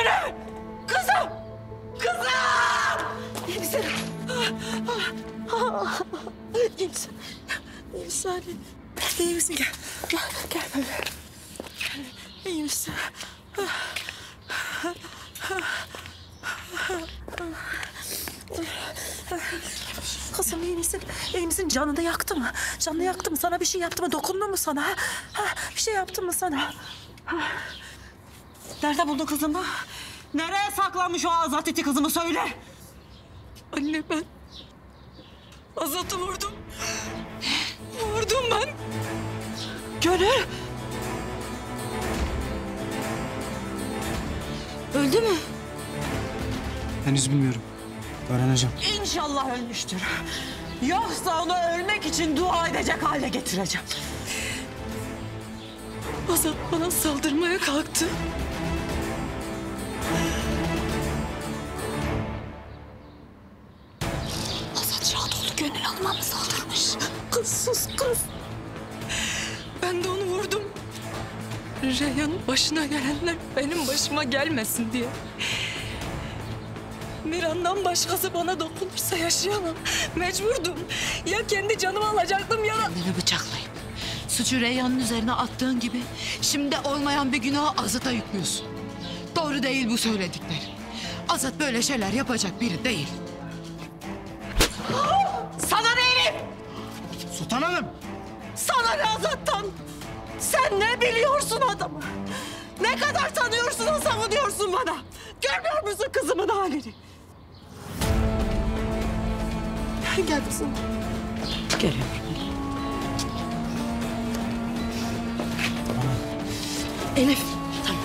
Emine! Kızım! Kızım! Emsel! Emsel! Emsel! İyi misin? Gel. Gel, gel böyle. İyi misin? Kızım iyi misin? İyi misin? Canını yaktı mı? Canını yaktı mı? Sana bir şey yaptı mı? Dokundu mu sana? Ha? Bir şey yaptı mı sana? Ha? Nerede buldun kızımı? Nereye saklanmış o azat iti kızımı söyle. Anne ben Azat'ı vurdum. Vurdum ben. Gönül. Öldü mü? Henüz bilmiyorum. Öğreneceğim. İnşallah ölmüştür. Yoksa onu ölmek için dua edecek hale getireceğim. Azat bana saldırmaya kalktı. Gönül Hanım'a mı saldırmış? Kız sus kız. Ben de onu vurdum. Reyhan'ın başına gelenler benim başıma gelmesin diye. Miran'dan başkası bana dokunursa yaşayamam. Mecburdum. Ya kendi canımı alacaktım ya... Kendini bıçaklayıp suçu Reyhan'ın üzerine attığın gibi şimdi olmayan bir günahı Azat'a yüklüyorsun. Doğru değil bu söyledikleri. Azat böyle şeyler yapacak biri değil. Sultan Hanım! Sana ne Azat'tan? Sen ne biliyorsun adamı? Ne kadar tanıyorsun o savunuyorsun bana? Görmüyor musun kızımın halini? Gel kızım. Geliyorum. Elif. Tamam.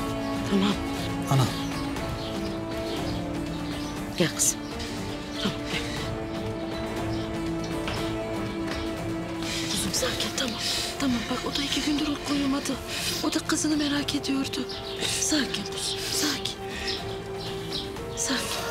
Tamam. Ana. Gel kızım. Tamam gel. Sakin tamam. Tamam bak o da iki gündür uyuyamadı. O da kızını merak ediyordu. Sakin kuzum sakin. Sakin.